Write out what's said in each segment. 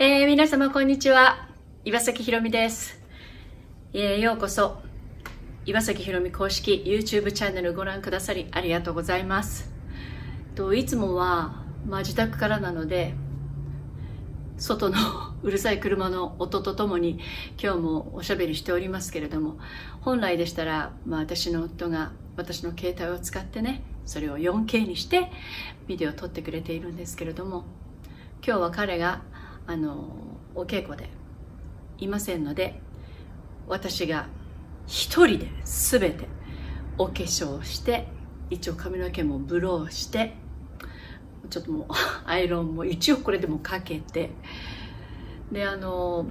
えー、皆様こんにちは。岩崎ひろみです、えー、ようこそ。岩崎ひろみ公式 YouTube チャンネルご覧くださりありがとうございます。といつもは、まあ、自宅からなので外の うるさい車の音とともに今日もおしゃべりしておりますけれども本来でしたら、まあ、私の夫が私の携帯を使ってねそれを 4K にしてビデオを撮ってくれているんですけれども今日は彼があのお稽古でいませんので私が一人で全てお化粧して一応髪の毛もブローしてちょっともう アイロンも一応これでもかけてであの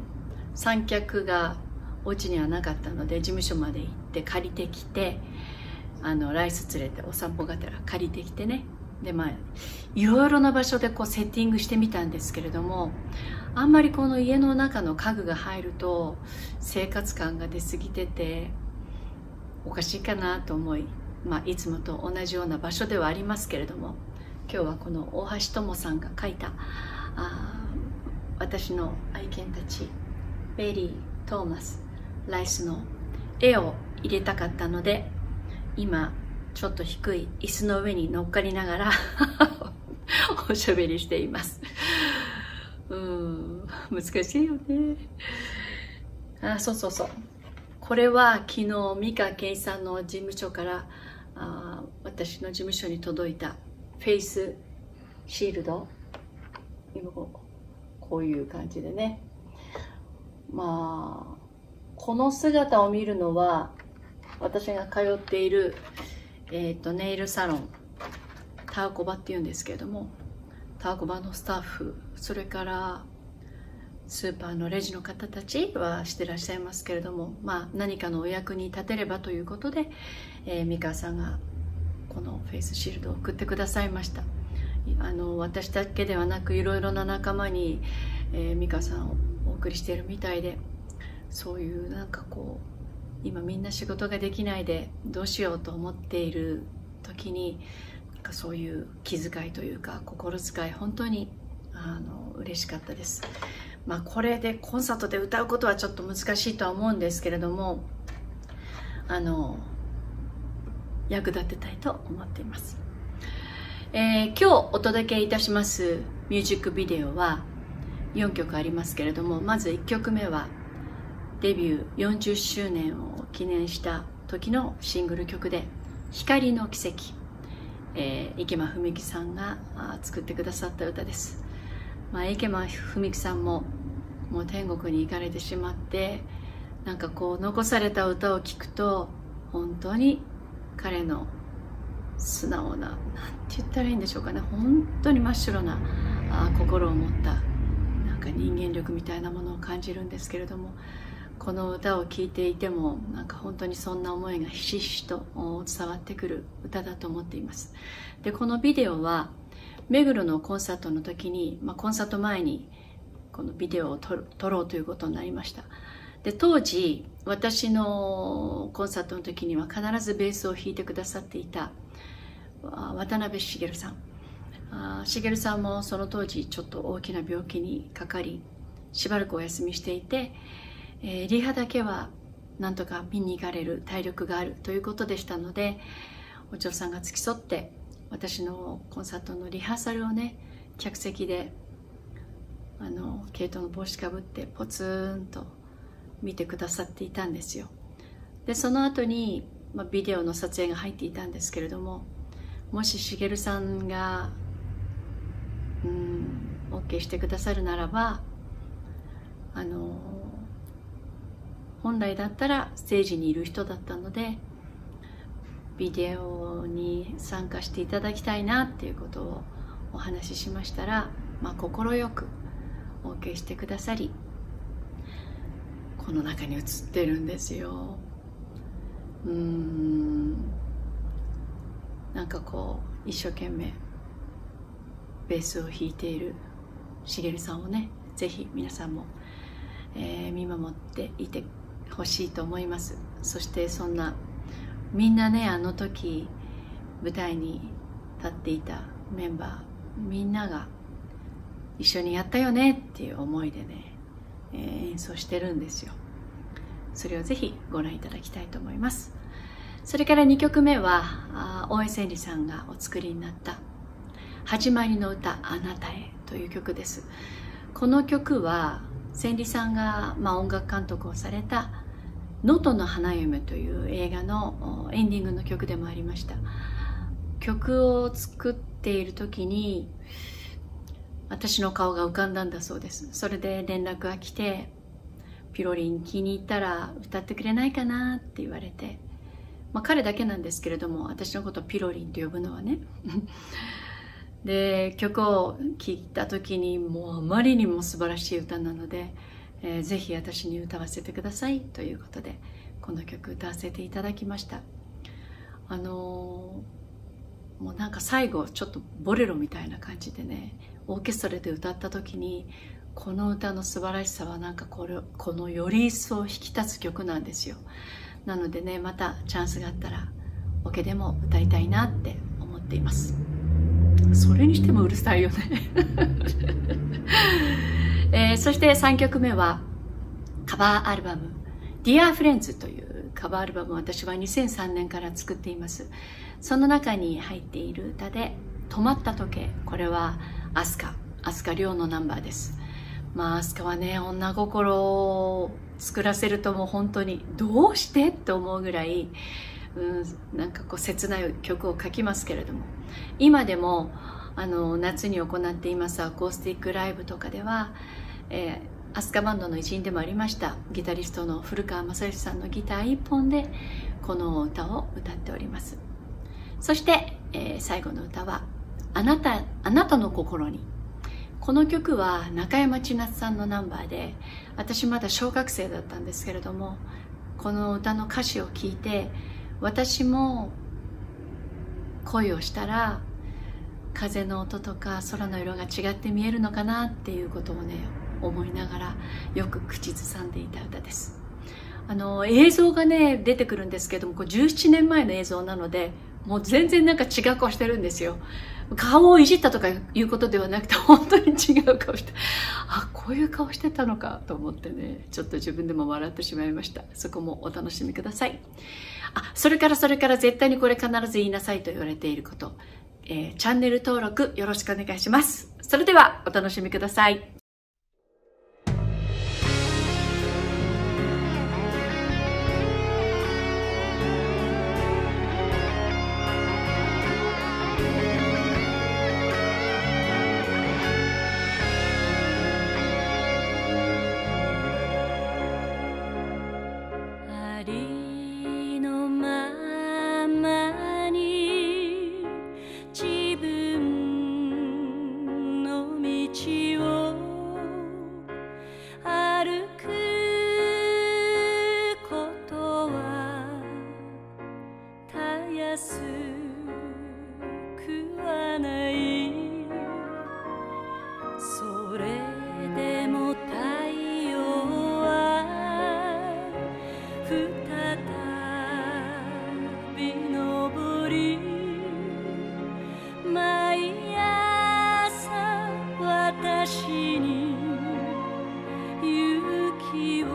三脚がお家にはなかったので事務所まで行って借りてきてあのライス連れてお散歩がてら借りてきてねでまあいろいろな場所でこうセッティングしてみたんですけれどもあんまりこの家の中の家具が入ると生活感が出過ぎてておかしいかなと思い、まあ、いつもと同じような場所ではありますけれども今日はこの大橋智さんが描いたあ私の愛犬たちベリートーマスライスの絵を入れたかったので今ちょっと低い椅子の上に乗っかりながら おしゃべりしています。うん難しいよね。あそうそうそう。これは昨日美香圭さんの事務所からあ私の事務所に届いたフェイスシールド。今こういう感じでね。まあこの姿を見るのは私が通っているえーと、ネイルサロンターコバっていうんですけれどもターコバのスタッフそれからスーパーのレジの方たちはしてらっしゃいますけれども、まあ、何かのお役に立てればということで、えー、美川さんがこのフェイスシールドを送ってくださいました。あの私だけではなくいろいろな仲間に、えー、美香さんをお送りしているみたいでそういうなんかこう今みんな仕事ができないでどうしようと思っている時になんかそういう気遣いというか心遣い本当にあの嬉しかったです、まあ、これでコンサートで歌うことはちょっと難しいとは思うんですけれどもあの役立てたいと思っています、えー、今日お届けいたしますミュージックビデオは4曲ありますけれどもまず1曲目はデビュー40周年を記念した時のシングル曲で「光の奇跡」えー、池間文樹さんが作ってくださった歌です、まあ、池間文樹さんももう天国に行かれてしまってなんかこう残された歌を聴くと本当に彼の素直な何て言ったらいいんでしょうかね。本当に真っ白なあ心を持ったなんか人間力みたいなものを感じるんですけれどもこの歌を聴いていてもなんか本当にそんな思いがひしひしと伝わってくる歌だと思っています。でこのビデオは目黒のコンサートの時に、まあ、コンサート前にこのビデオを撮ろうということになりました。で当時私のコンサートの時には必ずベースを弾いてくださっていた渡辺茂さん。茂さんもその当時ちょっと大きな病気にかかりしばらくお休みしていてえー、リハだけはなんとか見に行かれる体力があるということでしたのでお嬢さんが付き添って私のコンサートのリハーサルをね客席であの毛糸の帽子かぶってポツンと見てくださっていたんですよ。でその後に、まあ、ビデオの撮影が入っていたんですけれどももししげるさんがうん OK してくださるならばあの本来だったらステージにいる人だったのでビデオに参加していただきたいなっていうことをお話ししましたらまあ快く OK してくださりこの中に映ってるんですよ。うん。なんかこう一生懸命ベースを弾いているしげるさんをねぜひ皆さんも、えー、見守っていてほしいと思います。そしてそんなみんなねあの時舞台に立っていたメンバーみんなが一緒にやったよねっていう思いでね、えー、演奏してるんですよ。それをぜひご覧いただきたいと思います。それから2曲目は大江千里さんがお作りになった「始まりの歌あなたへ」という曲です。この曲は千里さんが、まあ、音楽監督をされた「能登の花嫁」という映画のエンディングの曲でもありました。曲を作っている時に私の顔が浮かんだんだそうです。それで連絡が来て「ピロリン気に入ったら歌ってくれないかな」って言われて、まあ、彼だけなんですけれども私のことピロリンと呼ぶのはね。で曲を聴いた時にもうあまりにも素晴らしい歌なので、えー、ぜひ私に歌わせてください。ということでこの曲歌わせていただきました。あのー、もうなんか最後ちょっとボレロみたいな感じでねオーケストラで歌った時にこの歌の素晴らしさはなんかこれこのより一層引き立つ曲なんですよ。なのでねまたチャンスがあったらオケでも歌いたいなって思っています。それにしてもうるさいよね。えー、そして3曲目はカバーアルバム「Dear Friends」というカバーアルバムを私は2003年から作っています。その中に入っている歌で「止まった時計」これはアスカアスカ亮のナンバーです。まあアスカはね女心を作らせるともう本当にどうして？って思うぐらい、うん、なんかこう切ない曲を書きますけれども。今でもあの夏に行っていますアコースティックライブとかでは、えー、アスカバンドの一員でもありましたギタリストの古川正義さんのギター一本でこの歌を歌っております。そして、えー、最後の歌はあなたあなたの心に。この曲は中山千夏さんのナンバーで私まだ小学生だったんですけれどもこの歌の歌詞を聞いて私も恋をしたら風の音とか空の色が違って見えるのかなっていうことをね思いながらよく口ずさんでいた歌です。あの映像がね出てくるんですけどもこれ17年前の映像なのでもう全然なんか違う顔してるんですよ。顔をいじったとかいうことではなくて本当に違う顔してあこういう顔してたのかと思ってねちょっと自分でも笑ってしまいました。そこもお楽しみください。あそれからそれから絶対にこれ必ず言いなさいと言われていること、えー、チャンネル登録よろしくお願いします。それではお楽しみください。勇気を」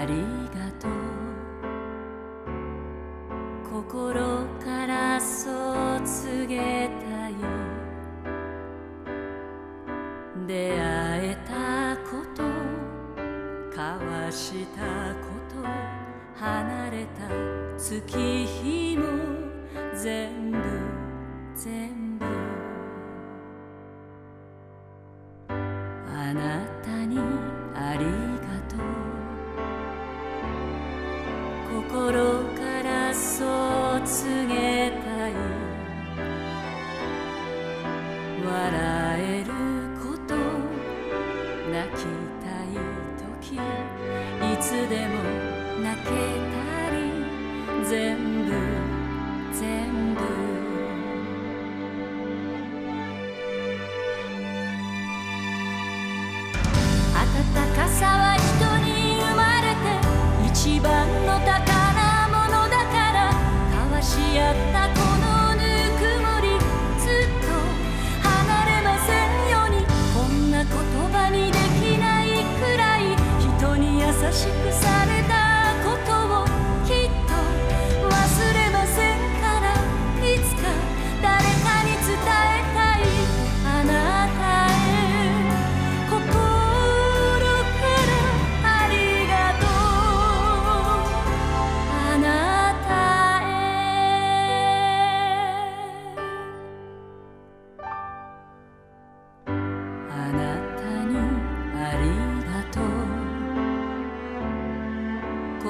ありがとう。心からそう告げたよ。出会えたこと交わしたこと離れた月日も全部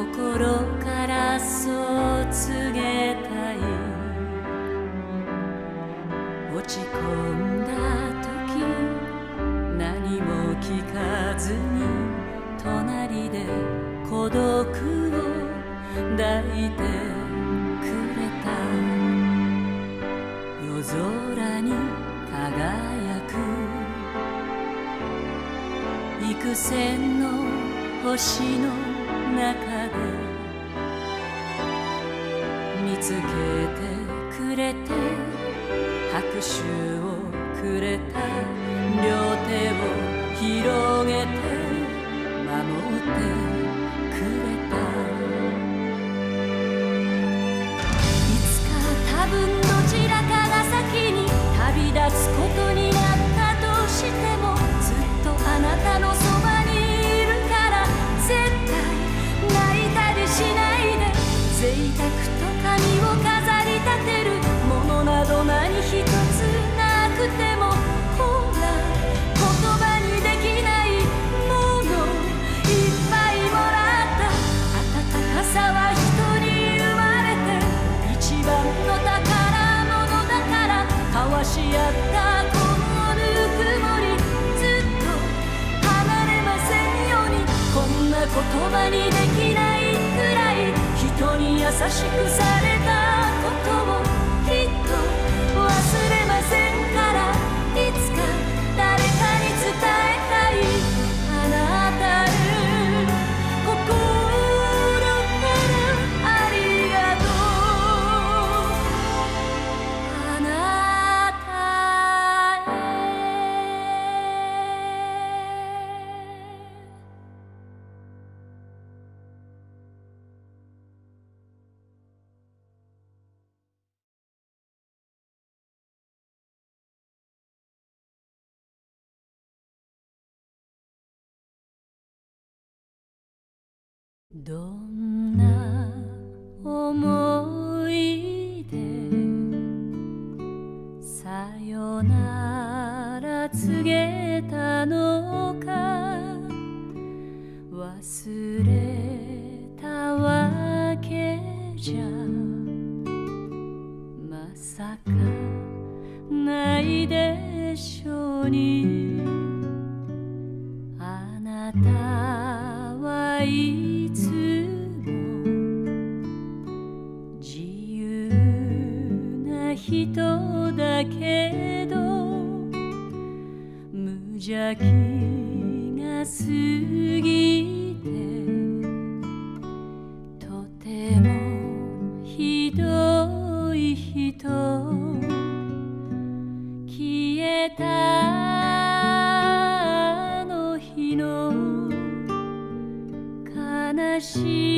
心からそう告げたい。落ち込んだ時何も聞かずに隣で孤独を抱いてくれた。夜空に輝く。幾千の星の中で見つけてくれて拍手をくれた両手を広げて守って言葉にできないくらい人に優しくされどんな思いでさよなら告げたのか忘れたわけじゃまさかないでしょうにけど無邪気が過ぎてとてもひどい人消えたあの日の悲しみ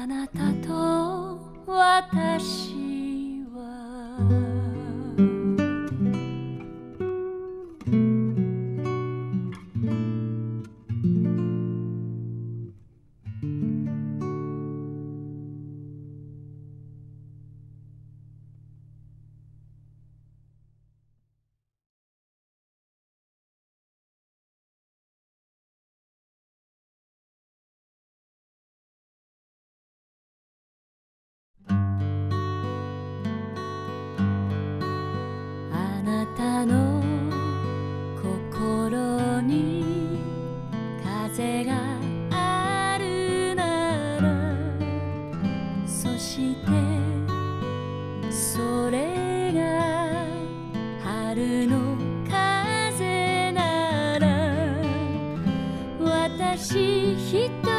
あなたと私。の風なら私一人